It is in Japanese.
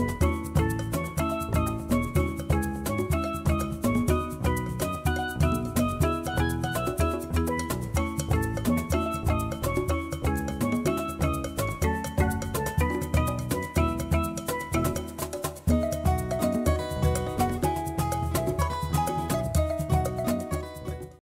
うん。